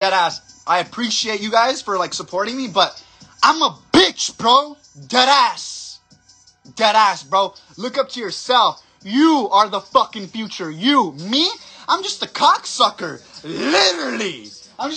Dead ass. I appreciate you guys for like supporting me, but I'm a bitch, bro. Dead ass. Dead ass, bro. Look up to yourself. You are the fucking future. You. Me? I'm just a cocksucker. Literally. I'm just